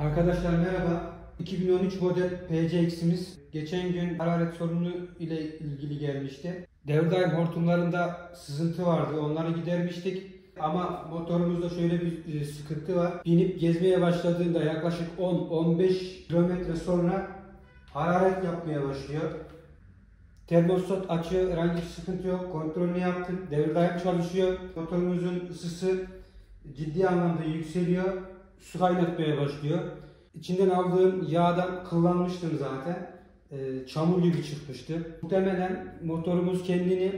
Arkadaşlar merhaba. 2013 model PCX'imiz geçen gün hararet sorunu ile ilgili gelmişti. Devdaim hortumlarında sızıntı vardı. Onları gidermiştik. Ama motorumuzda şöyle bir e, sıkıntı var. Binip gezmeye başladığında yaklaşık 10-15 kilometre sonra hararet yapmaya başlıyor. Termostat açıyor, herhangi bir sıkıntı yok. Kontrolünü yaptım. Devir daim çalışıyor. Motorumuzun ısısı ciddi anlamda yükseliyor. Su kaynatmaya başlıyor. İçinden aldığım yağdan kıllanmıştım zaten. Ee, çamur gibi çıkmıştı. Muhtemelen motorumuz kendini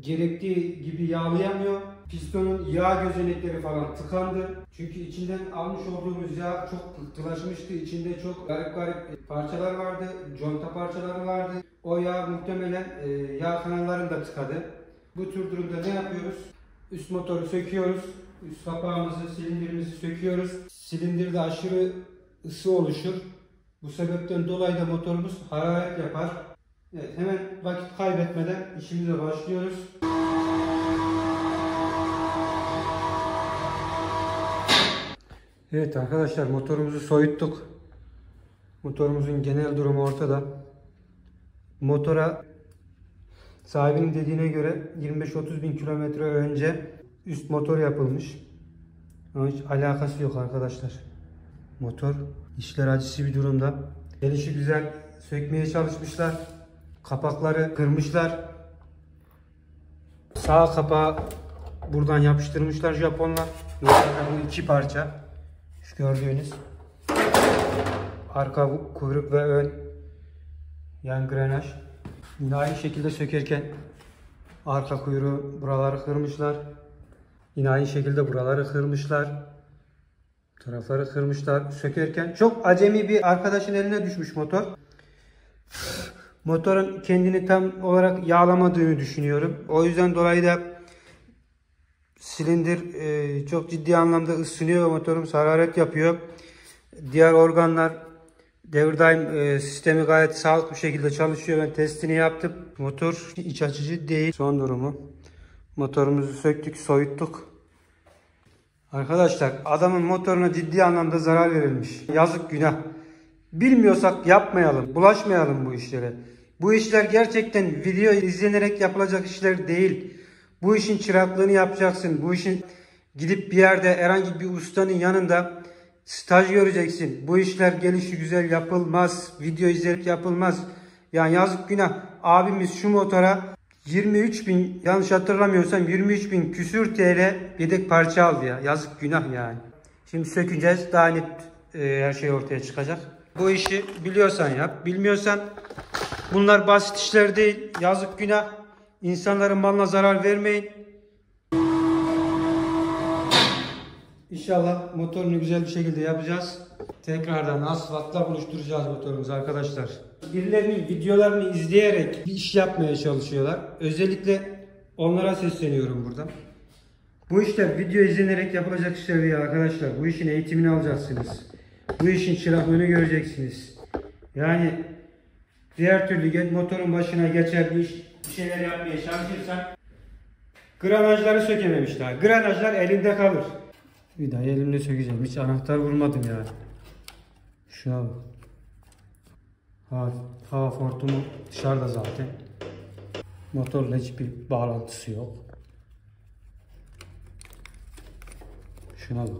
gerektiği gibi yağlayamıyor. Pistonun yağ gözenekleri falan tıkandı. Çünkü içinden almış olduğumuz yağ çok pıhtılaşmıştı. İçinde çok garip garip parçalar vardı. Conta parçaları vardı. O yağ muhtemelen e, yağ kanallarını da tıkadı. Bu tür durumda ne yapıyoruz? Üst motoru söküyoruz. Üst kapağımızı, silindirimizi söküyoruz. Silindirde aşırı ısı oluşur. Bu sebepten dolayı da motorumuz hararet yapar. Evet, hemen vakit kaybetmeden işimize başlıyoruz. Evet arkadaşlar motorumuzu soyuttuk. Motorumuzun genel durumu ortada. Motora sahibinin dediğine göre 25-30 bin kilometre önce üst motor yapılmış. Ama hiç alakası yok arkadaşlar. Motor işler acısı bir durumda. Gelişi güzel sökmeye çalışmışlar. Kapakları kırmışlar. Sağ kapağı buradan yapıştırmışlar Japonlar. Normalde bu iki parça. Şu gördüğünüz. Arka kuyruk ve ön yan grenaj. Yine aynı şekilde sökerken arka kuyruğu buraları kırmışlar. Yine aynı şekilde buraları kırmışlar. Tarafları kırmışlar. Sökerken çok acemi bir arkadaşın eline düşmüş motor. Motorun kendini tam olarak yağlamadığını düşünüyorum. O yüzden dolayı da silindir e, çok ciddi anlamda ısınıyor ve motorum hararet yapıyor. Diğer organlar devir e, sistemi gayet sağlıklı bir şekilde çalışıyor. Ben testini yaptım. Motor iç açıcı değil. Son durumu. Motorumuzu söktük, soyuttuk. Arkadaşlar adamın motoruna ciddi anlamda zarar verilmiş. Yazık günah. Bilmiyorsak yapmayalım, bulaşmayalım bu işlere. Bu işler gerçekten video izlenerek yapılacak işler değil. Bu işin çıraklığını yapacaksın. Bu işin gidip bir yerde herhangi bir ustanın yanında staj göreceksin. Bu işler gelişi güzel yapılmaz. Video izleyerek yapılmaz. Yani yazık günah. Abimiz şu motora 23 bin yanlış hatırlamıyorsam 23 bin küsür TL yedek parça aldı ya. Yazık günah yani. Şimdi sökeceğiz. Daha net e, her şey ortaya çıkacak. Bu işi biliyorsan yap. Bilmiyorsan bunlar basit işler değil. Yazık günah. İnsanların malına zarar vermeyin. İnşallah motorunu güzel bir şekilde yapacağız. Tekrardan asfaltla buluşturacağız motorumuzu arkadaşlar. Birilerinin videolarını izleyerek bir iş yapmaya çalışıyorlar. Özellikle onlara sesleniyorum buradan. Bu işler video izlenerek yapılacak işler değil arkadaşlar. Bu işin eğitimini alacaksınız. Bu işin çıraklığını göreceksiniz. Yani diğer türlü motorun başına geçer bir, iş, bir şeyler yapmaya çalışırsan granajları sökememiş daha. Granajlar elinde kalır. Daha elimle sökeceğim. Hiç anahtar vurmadım yani. Şuna bak. Hava, hava hortumu dışarıda zaten. Motorla hiçbir bağlantısı yok. Şuna bak.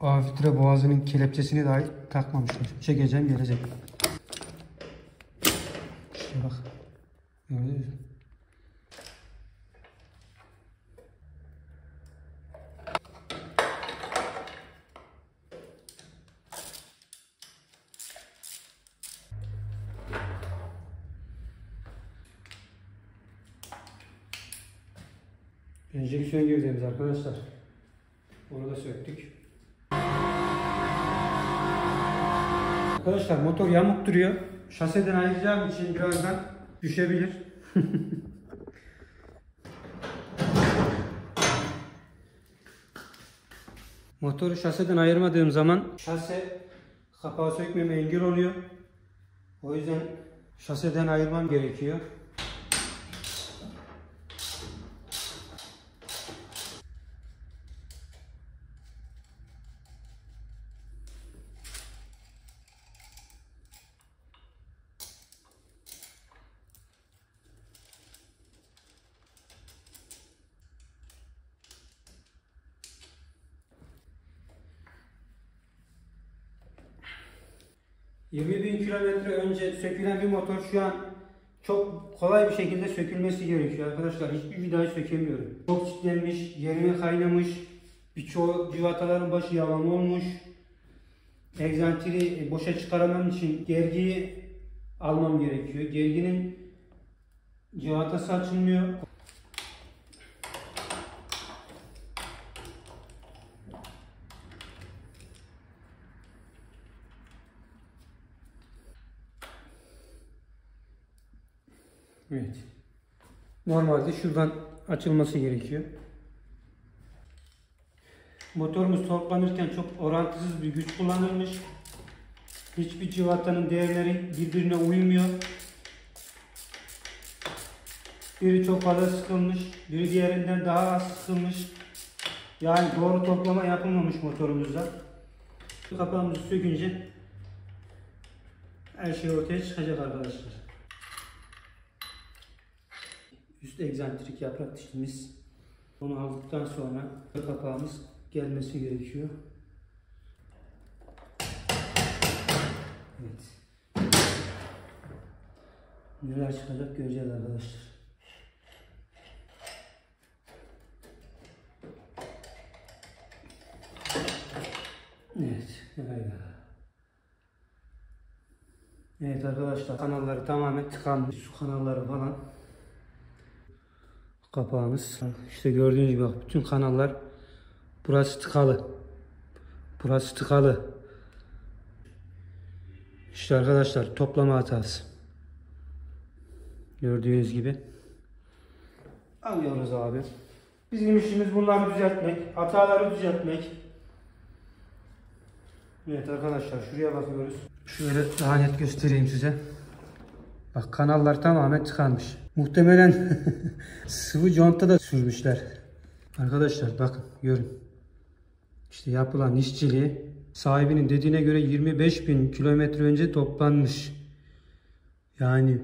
O filtre boğazının kelepçesini dahi takmamışlar. Çekeceğim gelecek. İşte bak. Gördünüz mü? Enjeksiyon girdiğimiz arkadaşlar. Onu da söktük. Arkadaşlar motor yamuk duruyor. Şaseden ayıracağım için birazdan düşebilir. Motoru şaseden ayırmadığım zaman şase kapağı sökmeme engel oluyor. O yüzden şaseden ayırmam gerekiyor. ...20 bin kilometre önce sökülen bir motor şu an çok kolay bir şekilde sökülmesi gerekiyor arkadaşlar. Hiçbir vidayı sökemiyorum. Çok çitlenmiş, yerine kaynamış, birçoğu civataların başı yalan olmuş. Egzantri boşa çıkaramam için gergiyi almam gerekiyor. Gerginin civatası açılmıyor. Evet. Normalde şuradan açılması gerekiyor. Motorumuz torklanırken çok orantısız bir güç kullanılmış. Hiçbir civatanın değerleri birbirine uymuyor. Biri çok fazla sıkılmış, biri diğerinden daha az sıkılmış. Yani doğru toplama yapılmamış motorumuzda. Kapağımızı sökünce her şey ortaya çıkacak arkadaşlar. Üst egzantrik yaprak dişimiz. Onu aldıktan sonra kapağımız gelmesi gerekiyor. Evet. Neler çıkacak göreceğiz arkadaşlar. Evet. Hayda. Evet arkadaşlar kanalları tamamen tıkanmış. Su kanalları falan. Kapağımız. İşte gördüğünüz gibi bütün kanallar burası tıkalı. Burası tıkalı. İşte arkadaşlar toplama hatası. Gördüğünüz gibi. Alıyoruz abi. Bizim işimiz bunları düzeltmek, hataları düzeltmek. Evet arkadaşlar şuraya bakıyoruz. Şöyle daha net göstereyim size. Bak kanallar tamamen tıkanmış. Muhtemelen sıvı conta da sürmüşler. Arkadaşlar bakın görün. İşte yapılan işçiliği sahibinin dediğine göre 25 bin kilometre önce toplanmış. Yani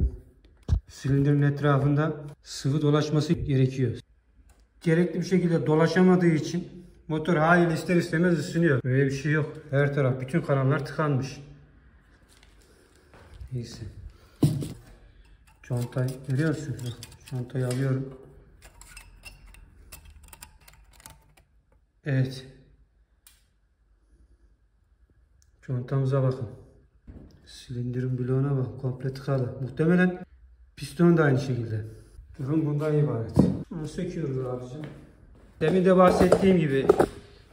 silindirin etrafında sıvı dolaşması gerekiyor. Gerekli bir şekilde dolaşamadığı için motor haliyle ister istemez ısınıyor. Böyle bir şey yok. Her taraf bütün kanallar tıkanmış. Neyse. Contayı görüyor musun? Contayı alıyorum. Evet. Contamıza bakın. Silindirin bloğuna bak. Komple tıkalı. Muhtemelen piston da aynı şekilde. Durum bundan ibaret. Bunu söküyoruz abicim. Demin de bahsettiğim gibi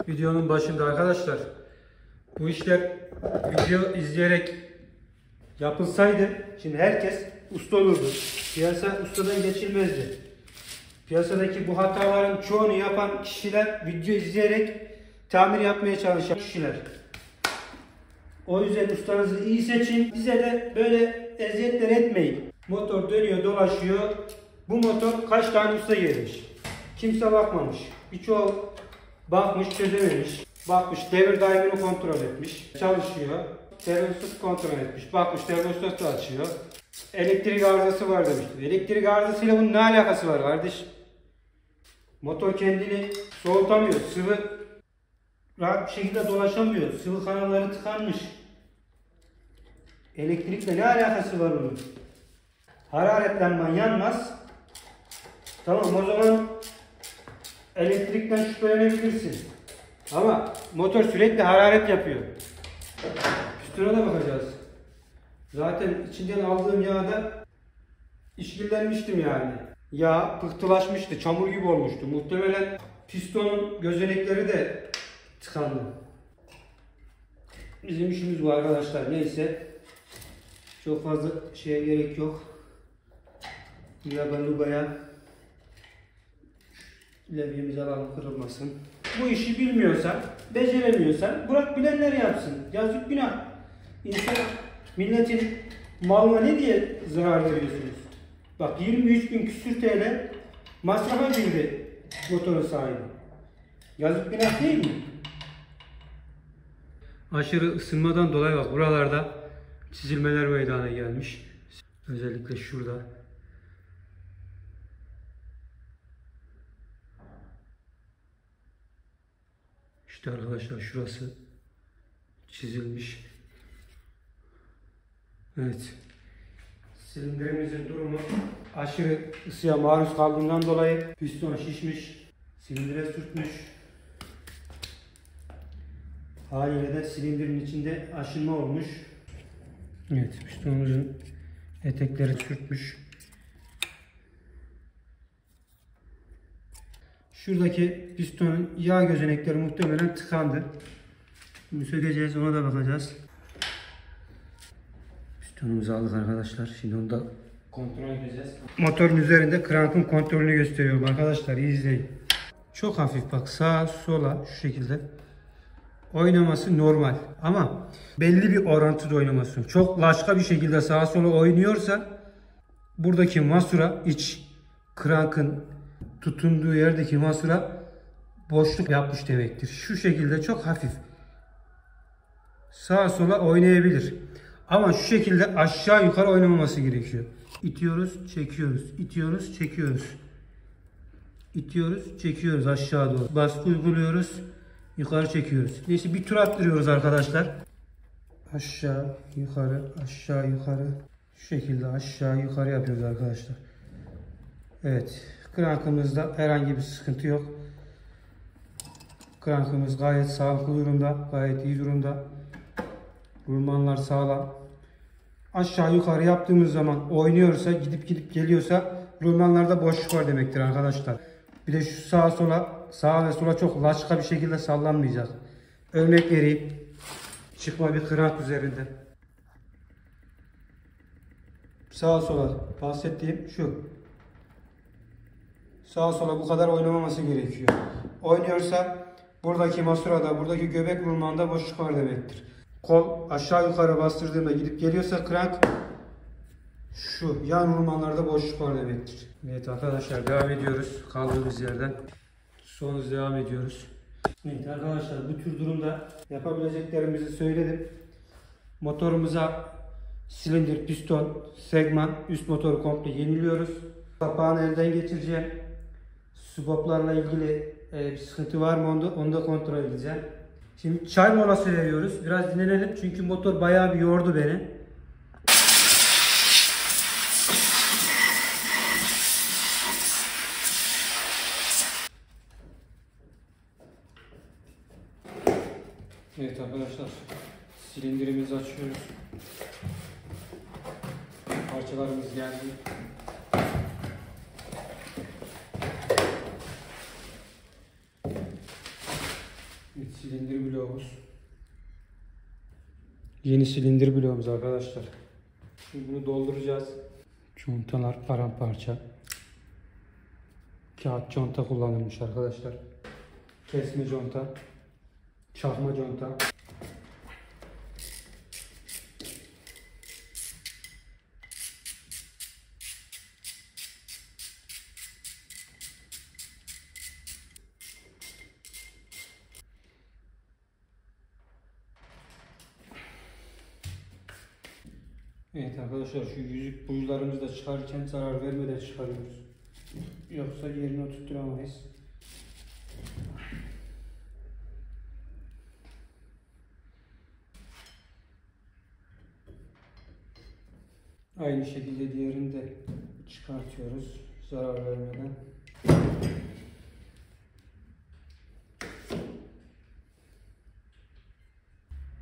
videonun başında arkadaşlar bu işler video izleyerek yapılsaydı şimdi herkes usta olurdu. Piyasa ustadan geçilmezdi. Piyasadaki bu hataların çoğunu yapan kişiler video izleyerek tamir yapmaya çalışan kişiler. O yüzden ustanızı iyi seçin. Bize de böyle eziyetler etmeyin. Motor dönüyor dolaşıyor. Bu motor kaç tane usta gelmiş. Kimse bakmamış. Birçoğu bakmış çözememiş. Bakmış devir daimini kontrol etmiş. Çalışıyor. Termostat kontrol etmiş. Bakmış da açıyor. Elektrik arızası var demiştir. Elektrik arızasıyla bunun ne alakası var kardeş? Motor kendini soğutamıyor. Sıvı rahat bir şekilde dolaşamıyor. Sıvı kanalları tıkanmış. Elektrikle ne alakası var bunun? Hararetlenmen yanmaz. Tamam o zaman elektrikten şüphelenebilirsin. Ama motor sürekli hararet yapıyor. Pistona da bakacağız. Zaten içinden aldığım yağda işkillenmiştim yani. Yağ pıhtılaşmıştı, çamur gibi olmuştu. Muhtemelen pistonun gözenekleri de tıkandı. Bizim işimiz bu arkadaşlar. Neyse. Çok fazla şeye gerek yok. Laba lubaya levyemizi alalım kırılmasın. Bu işi bilmiyorsan, beceremiyorsan bırak bilenler yapsın. Yazık günah. İnsan milletin Malına ne diye zarar veriyorsunuz? Bak 23 bin küsür TL masrafa girdi motorun sahibi. Yazık günah değil mi? Aşırı ısınmadan dolayı bak buralarda çizilmeler meydana gelmiş. Özellikle şurada. İşte arkadaşlar şurası çizilmiş. Evet. Silindirimizin durumu aşırı ısıya maruz kaldığından dolayı piston şişmiş, silindire sürtmüş. Haliyle de silindirin içinde aşınma olmuş. Evet, pistonumuzun etekleri sürtmüş. Şuradaki pistonun yağ gözenekleri muhtemelen tıkandı. Şimdi sökeceğiz, ona da bakacağız. Pistonumuzu aldık arkadaşlar. Şimdi onu da kontrol edeceğiz. Motorun üzerinde krankın kontrolünü gösteriyorum arkadaşlar. İyi izleyin. Çok hafif bak sağa sola şu şekilde oynaması normal. Ama belli bir orantıda oynaması. Çok başka bir şekilde sağa sola oynuyorsa buradaki masura iç krankın tutunduğu yerdeki masura boşluk yapmış demektir. Şu şekilde çok hafif sağa sola oynayabilir. Ama şu şekilde aşağı yukarı oynamaması gerekiyor. İtiyoruz, çekiyoruz. İtiyoruz, çekiyoruz. İtiyoruz, çekiyoruz aşağı doğru. Baskı uyguluyoruz. Yukarı çekiyoruz. Neyse bir tur attırıyoruz arkadaşlar. Aşağı, yukarı, aşağı, yukarı. Şu şekilde aşağı, yukarı yapıyoruz arkadaşlar. Evet. Krankımızda herhangi bir sıkıntı yok. Krankımız gayet sağlıklı durumda. Gayet iyi durumda. Rulmanlar sağlam. Aşağı yukarı yaptığımız zaman oynuyorsa, gidip gidip geliyorsa rulmanlarda boşluk var demektir arkadaşlar. Bir de şu sağa sola, sağa ve sola çok laçka bir şekilde sallanmayacak. Örnek vereyim. Çıkma bir krank üzerinde. Sağa sola bahsettiğim şu. Sağa sola bu kadar oynamaması gerekiyor. Oynuyorsa buradaki masurada, buradaki göbek rulmanda boşluk var demektir. Kol aşağı yukarı bastırdığında gidip geliyorsa krank şu yan rulmanlarda boşluk var demektir. Evet arkadaşlar devam ediyoruz kaldığımız yerden. Son devam ediyoruz. Evet arkadaşlar bu tür durumda yapabileceklerimizi söyledim. Motorumuza silindir, piston, segman, üst motoru komple yeniliyoruz. Kapağını elden geçireceğim. Suboplarla ilgili e, bir sıkıntı var mı onu onu da kontrol edeceğim. Şimdi çay molası veriyoruz. Biraz dinlenelim çünkü motor bayağı bir yordu beni. Evet arkadaşlar silindirimizi açıyoruz. Parçalarımız geldi. Evet, silindir bloğumuz. Yeni silindir bloğumuz arkadaşlar. Şimdi bunu dolduracağız. Contalar paramparça. Kağıt conta kullanılmış arkadaşlar. Kesme conta. Çakma conta. Arkadaşlar şu yüzük buyularımızı da çıkarırken zarar vermeden çıkarıyoruz. Yoksa yerine oturtturamayız. Aynı şekilde diğerini de çıkartıyoruz zarar vermeden.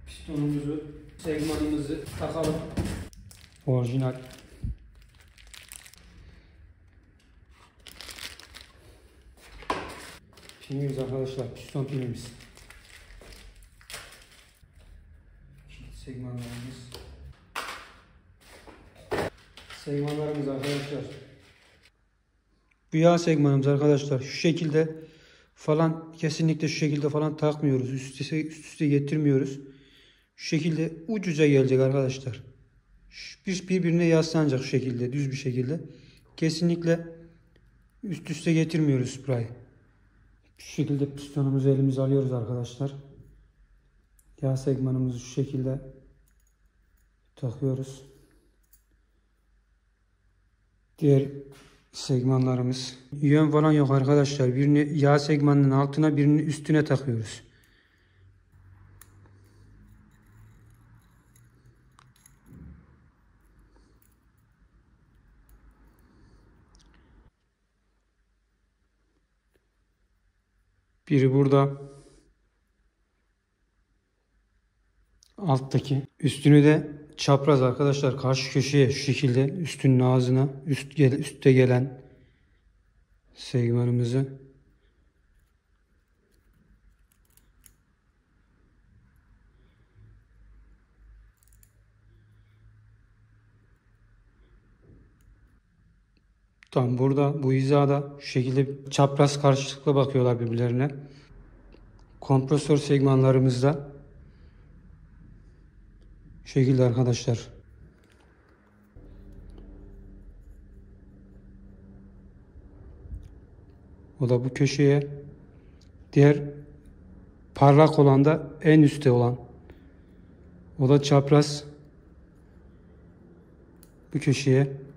Pistonumuzu, segmanımızı takalım. Orijinal. Pinimiz arkadaşlar, piston pinimiz. Kilit segmanlarımız. Segmanlarımız arkadaşlar. Bu yağ segmanımız arkadaşlar şu şekilde falan kesinlikle şu şekilde falan takmıyoruz. Üst üste, üst üste getirmiyoruz. Şu şekilde ucuca gelecek arkadaşlar. Birbirine yaslanacak şekilde, düz bir şekilde. Kesinlikle üst üste getirmiyoruz sprayı. Şu şekilde pistonumuzu elimize alıyoruz arkadaşlar. Yağ segmanımızı şu şekilde takıyoruz. Diğer segmanlarımız. Yön falan yok arkadaşlar. Birini yağ segmanının altına birini üstüne takıyoruz. Biri burada. Alttaki. Üstünü de çapraz arkadaşlar karşı köşeye şu şekilde üstünün ağzına üst üstte gelen segmanımızı Tam burada bu hizada şu şekilde çapraz karşılıklı bakıyorlar birbirlerine. Kompresör segmanlarımızda şu şekilde arkadaşlar. O da bu köşeye. Diğer parlak olan da en üstte olan. O da çapraz bu köşeye.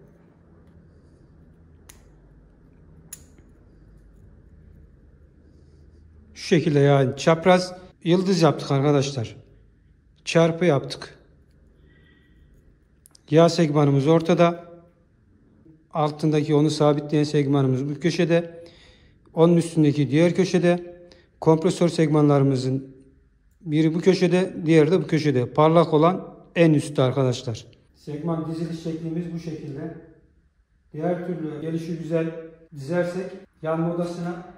Şu şekilde yani çapraz yıldız yaptık arkadaşlar. Çarpı yaptık. Yağ segmanımız ortada. Altındaki onu sabitleyen segmanımız bu köşede. Onun üstündeki diğer köşede. Kompresör segmanlarımızın biri bu köşede, diğeri de bu köşede. Parlak olan en üstte arkadaşlar. Segman diziliş şeklimiz bu şekilde. Diğer türlü gelişi güzel dizersek yanma odasına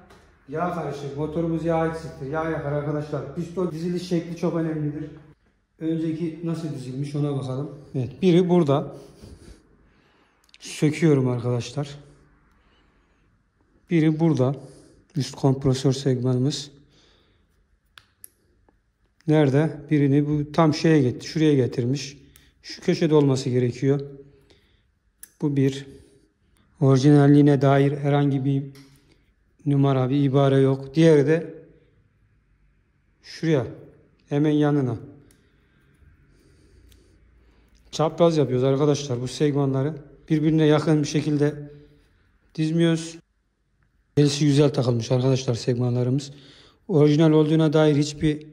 yağ karışır. Motorumuz yağ eksiktir. Yağ yakar arkadaşlar. Piston diziliş şekli çok önemlidir. Önceki nasıl dizilmiş ona bakalım. Evet biri burada. Söküyorum arkadaşlar. Biri burada. Üst kompresör segmanımız. Nerede? Birini bu tam şeye getir, şuraya getirmiş. Şu köşede olması gerekiyor. Bu bir. Orijinalliğine dair herhangi bir numara, bir ibare yok. Diğeri de şuraya. Hemen yanına. Çapraz yapıyoruz arkadaşlar bu segmanları. Birbirine yakın bir şekilde dizmiyoruz. Gerisi güzel takılmış arkadaşlar segmanlarımız. Orijinal olduğuna dair hiçbir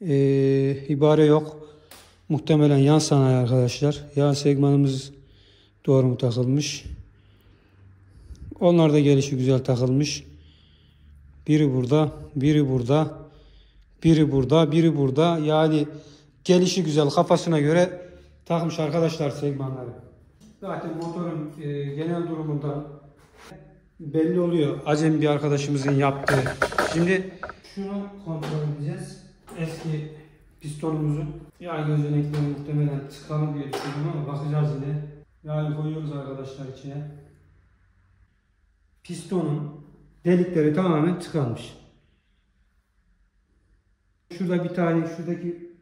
e, ibare yok. Muhtemelen yan sanayi arkadaşlar. Yağ segmanımız doğru mu takılmış. Onlar da gelişi güzel takılmış. Biri burada, biri burada, biri burada, biri burada. Yani gelişi güzel kafasına göre takmış arkadaşlar segmanları. Zaten motorun e, genel durumundan belli oluyor. Acem bir arkadaşımızın yaptığı. Şimdi şunu kontrol edeceğiz. Eski pistonumuzun yağ gözenekleri muhtemelen tıkalı diye düşünüyorum ama bakacağız yine. Yağı koyuyoruz arkadaşlar içine. Pistonun delikleri tamamen tıkanmış. Şurada bir tane, şuradaki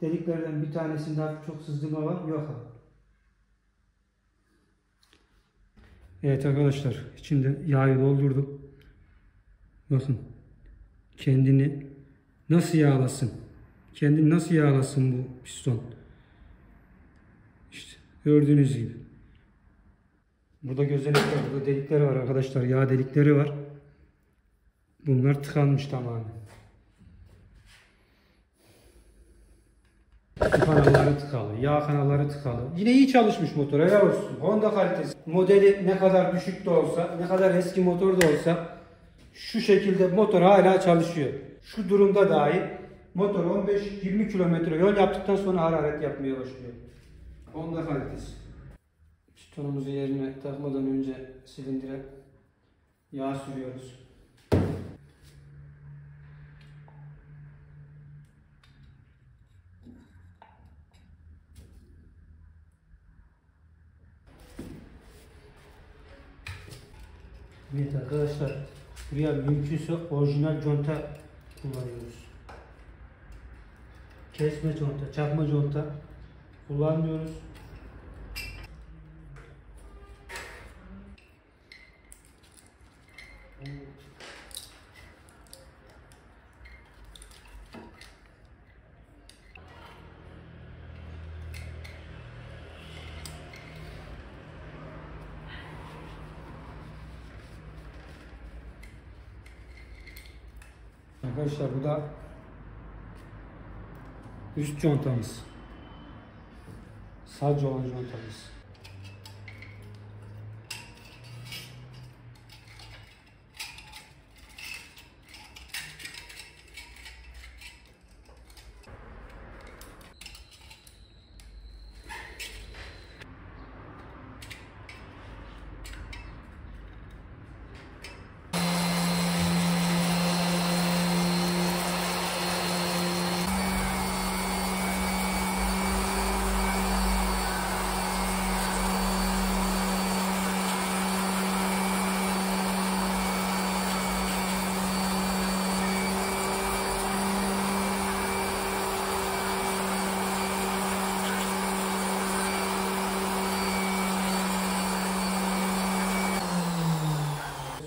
deliklerden bir tanesinde hafif çok sızdırma var. Yok. Evet arkadaşlar içinde yağı doldurdum. Bakın kendini nasıl yağlasın? Kendini nasıl yağlasın bu piston? İşte gördüğünüz gibi. Burada gözenekler, burada delikleri var arkadaşlar. Yağ delikleri var. Bunlar tıkanmış tamamen. Kanalları tıkalı, yağ kanalları tıkalı. Yine iyi çalışmış motor, helal olsun. Honda kalitesi. Modeli ne kadar düşük de olsa, ne kadar eski motor da olsa şu şekilde motor hala çalışıyor. Şu durumda dahi motor 15-20 kilometre yol yaptıktan sonra hararet yapmaya başlıyor. Honda kalitesi. Pistonumuzu yerine takmadan önce silindire yağ sürüyoruz. Evet arkadaşlar buraya mümkünse orijinal conta kullanıyoruz. Kesme conta, çakma conta kullanmıyoruz. Arkadaşlar bu da üst contamız. Sadece olan contamız.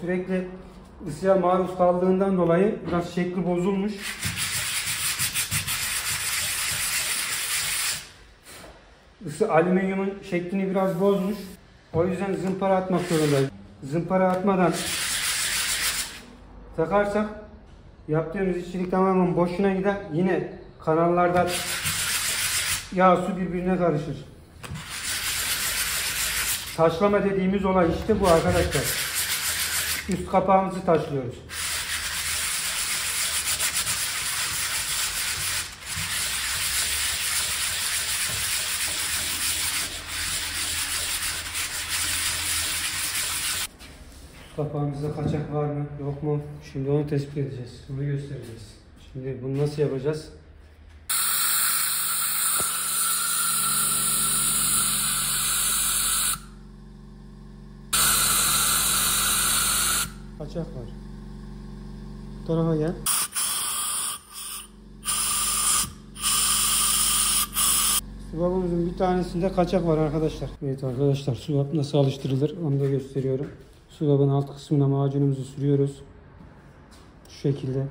Sürekli ısıya maruz kaldığından dolayı biraz şekli bozulmuş. Isı alüminyumun şeklini biraz bozmuş. O yüzden zımpara atmak zorundayız. Zımpara atmadan takarsak yaptığımız işçilik tamamen boşuna gider. Yine kanallarda yağ su birbirine karışır. Taşlama dediğimiz olay işte bu arkadaşlar. Üst kapağımızı taşlıyoruz. Üst kapağımızda kaçak var mı yok mu? Şimdi onu tespit edeceğiz. Onu göstereceğiz. Şimdi bunu nasıl yapacağız? Kaçak var. Bu tarafa gel. Subabımızın bir tanesinde kaçak var arkadaşlar. Evet arkadaşlar subab nasıl alıştırılır onu da gösteriyorum. Subabın alt kısmına macunumuzu sürüyoruz. Şu şekilde.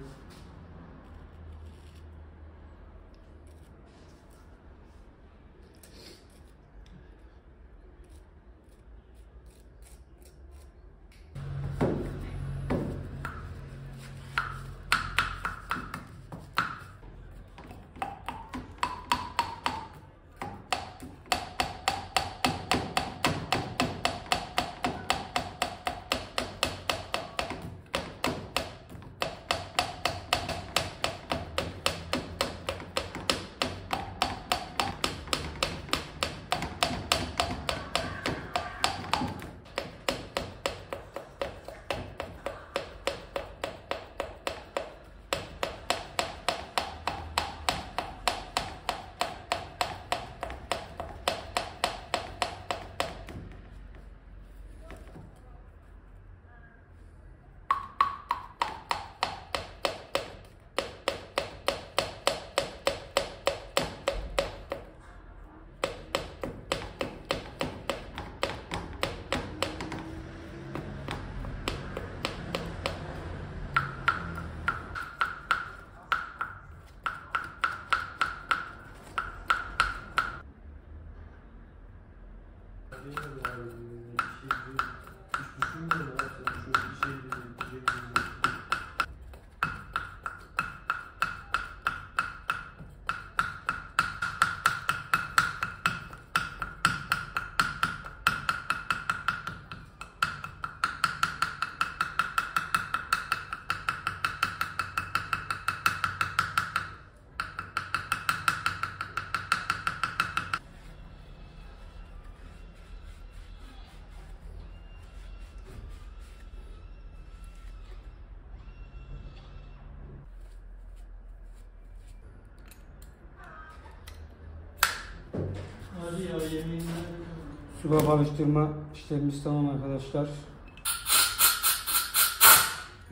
Subab alıştırma işlemimiz tamam arkadaşlar.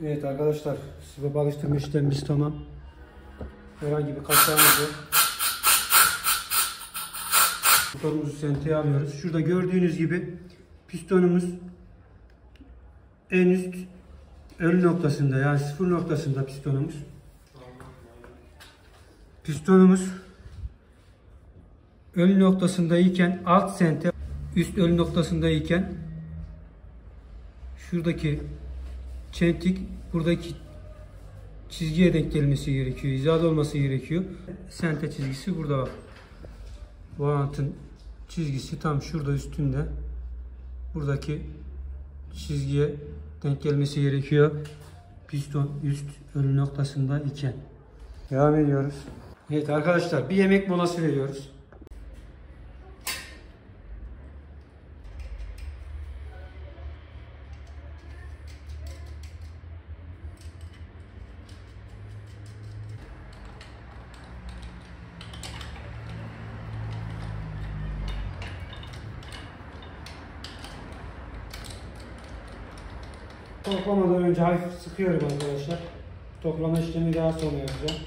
Evet arkadaşlar subab alıştırma işlemimiz tamam. Herhangi bir kaçağımız yok. Motorumuzu senteye alıyoruz. Şurada gördüğünüz gibi pistonumuz en üst ölü noktasında yani sıfır noktasında pistonumuz. Pistonumuz ölü noktasındayken alt sente üst ölü noktasındayken şuradaki çentik buradaki çizgiye denk gelmesi gerekiyor. Hizada olması gerekiyor. Sente çizgisi burada bak. Bağlantın çizgisi tam şurada üstünde. Buradaki çizgiye denk gelmesi gerekiyor. Piston üst ölü noktasında iken. Devam ediyoruz. Evet arkadaşlar bir yemek molası veriyoruz. Önce hafif sıkıyorum arkadaşlar. Toplama işlemi daha sonra yapacağım.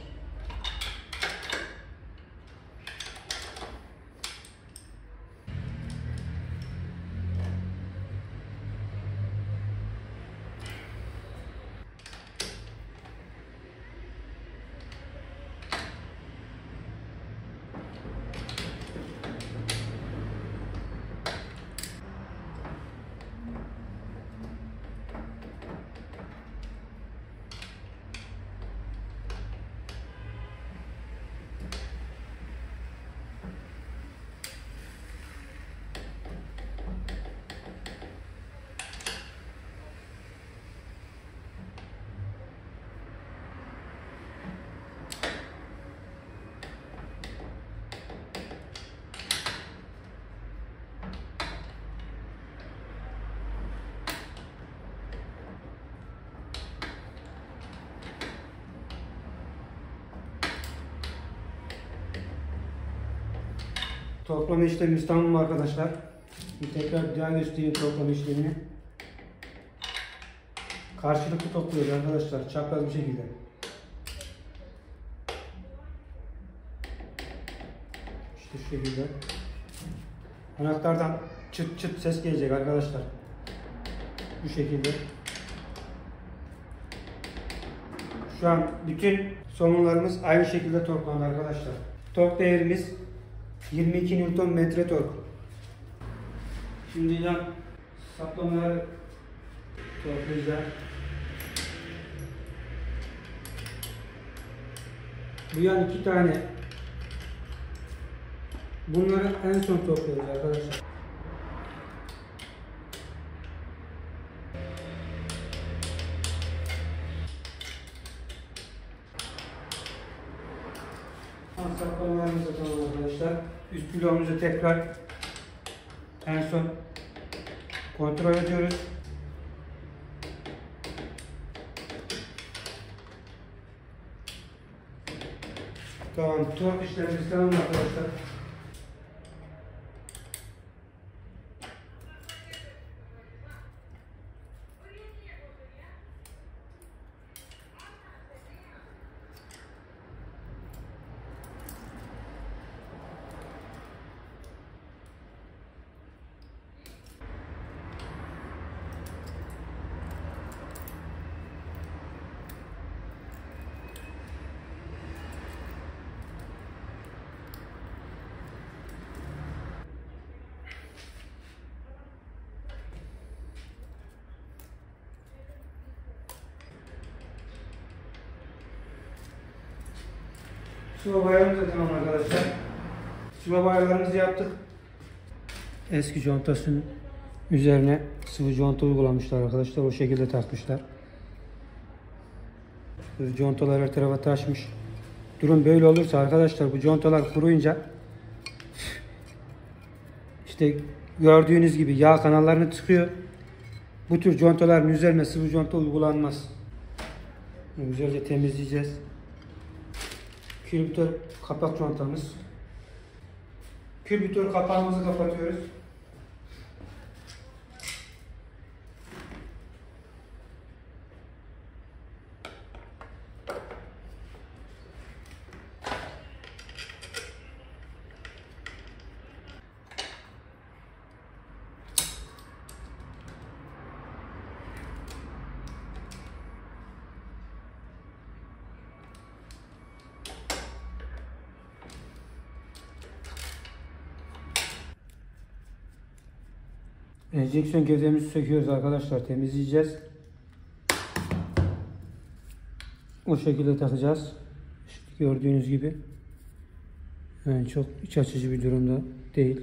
Toplama işlemimiz tamam arkadaşlar. Bir tekrar bir daha toplama işlemini. Karşılıklı topluyoruz arkadaşlar çapraz bir şekilde. İşte şu şekilde. Anahtardan çıt çıt ses gelecek arkadaşlar. Bu şekilde. Şu an bütün somunlarımız aynı şekilde torklandı arkadaşlar. Tork değerimiz 22 Newton metre tork. Şimdi yan saplamaları torklayacağım. Bu yan iki tane. Bunları en son torkluyoruz arkadaşlar. Saplamalarımız da tamam arkadaşlar. Üst bloğumuzu tekrar en son kontrol ediyoruz. Tamam, tork işlemimiz tamam arkadaşlar. Sıva da tamam arkadaşlar. Sıva boyalarımızı yaptık. Eski contasının üzerine sıvı conta uygulamışlar arkadaşlar. O şekilde takmışlar. Contalar her tarafa taşmış. Durum böyle olursa arkadaşlar bu contalar kuruyunca işte gördüğünüz gibi yağ kanallarını tıkıyor. Bu tür contaların üzerine sıvı conta uygulanmaz. Güzelce temizleyeceğiz. Külbütör kapak contamız. Külbütör kapağımızı kapatıyoruz. Enjeksiyon gövdemizi söküyoruz arkadaşlar. Temizleyeceğiz. O şekilde takacağız. Gördüğünüz gibi. Yani çok iç açıcı bir durumda değil.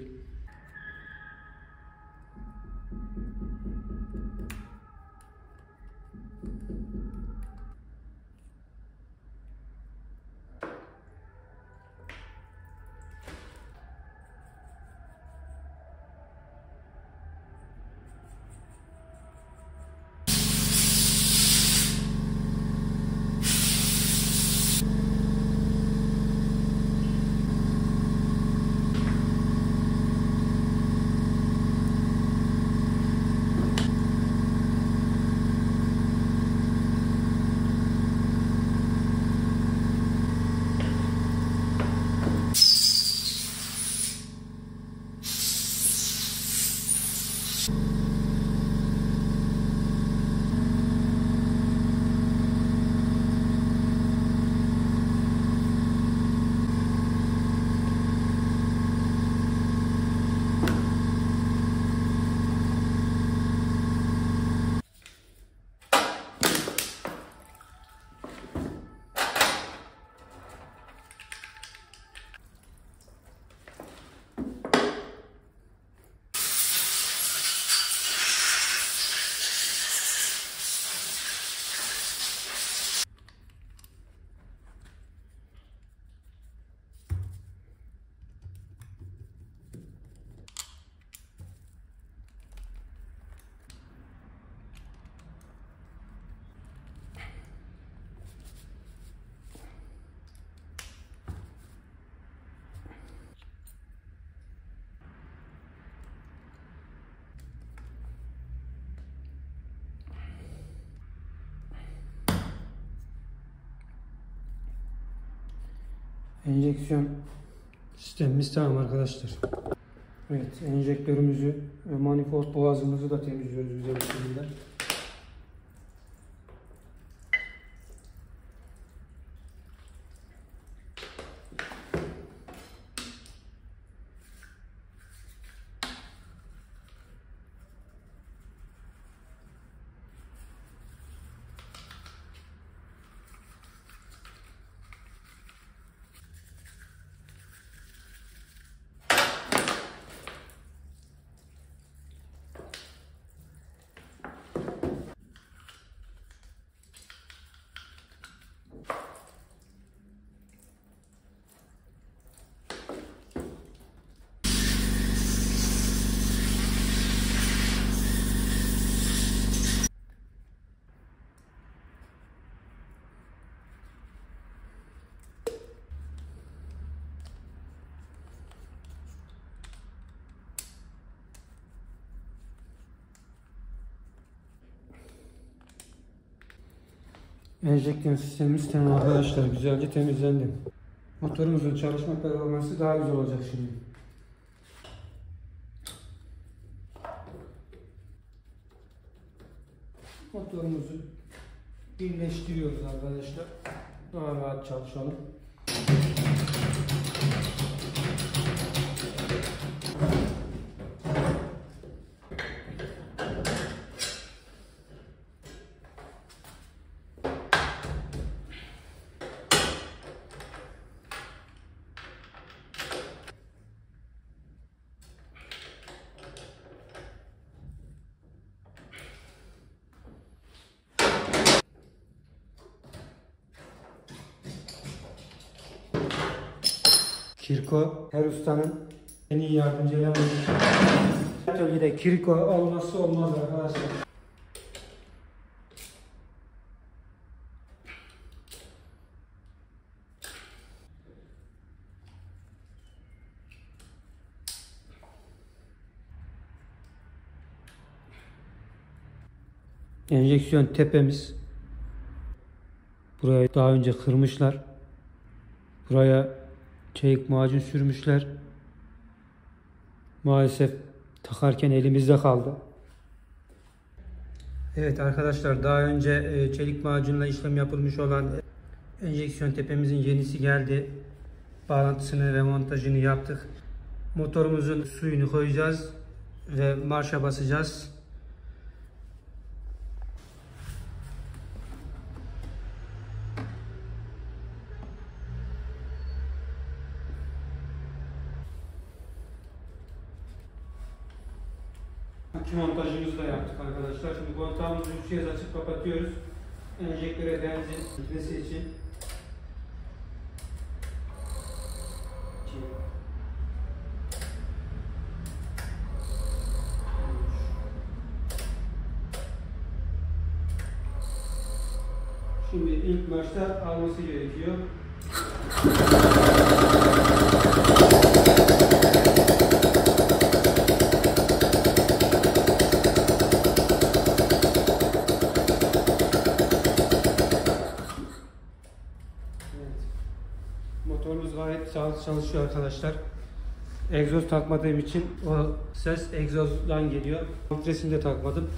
Enjeksiyon sistemimiz tamam arkadaşlar. Evet, enjektörümüzü ve manifold boğazımızı da temizliyoruz güzel bir şekilde. Enjeksiyon sistemimiz tamam arkadaşlar. Güzelce temizlendi. Motorumuzun çalışma performansı daha güzel olacak şimdi. Motorumuzu birleştiriyoruz arkadaşlar. Daha rahat çalışalım. Kirko her ustanın en iyi yardımcılarından biri. Atölyede kirko olmazsa olmaz arkadaşlar. Enjeksiyon tepemiz. Burayı daha önce kırmışlar. Buraya çelik macun sürmüşler. Maalesef takarken elimizde kaldı. Evet arkadaşlar daha önce e, çelik macunla işlem yapılmış olan enjeksiyon tepemizin yenisi geldi. Bağlantısını ve montajını yaptık. Motorumuzun suyunu koyacağız ve marşa basacağız. İki montajımızı da yaptık arkadaşlar. Şimdi kontağımızı üç kez açıp kapatıyoruz. Enjektöre benzin gitmesi için. Şimdi ilk başta alması gerekiyor. Evet. Motorumuz gayet çalışıyor arkadaşlar. Egzoz takmadığım için o ses egzozdan geliyor. Kompresini de takmadım.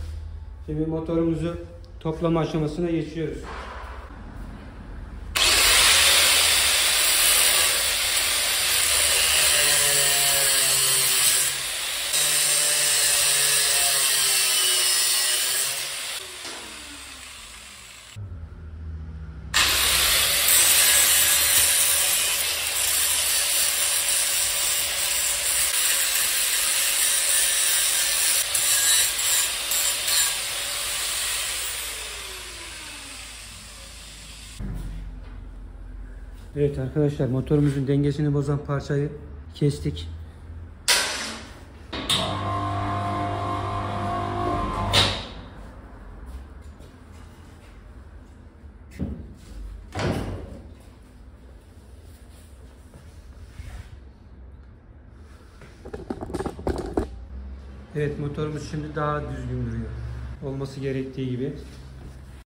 Şimdi motorumuzu toplama aşamasına geçiyoruz. Evet arkadaşlar motorumuzun dengesini bozan parçayı kestik. Evet motorumuz şimdi daha düzgün duruyor. Olması gerektiği gibi.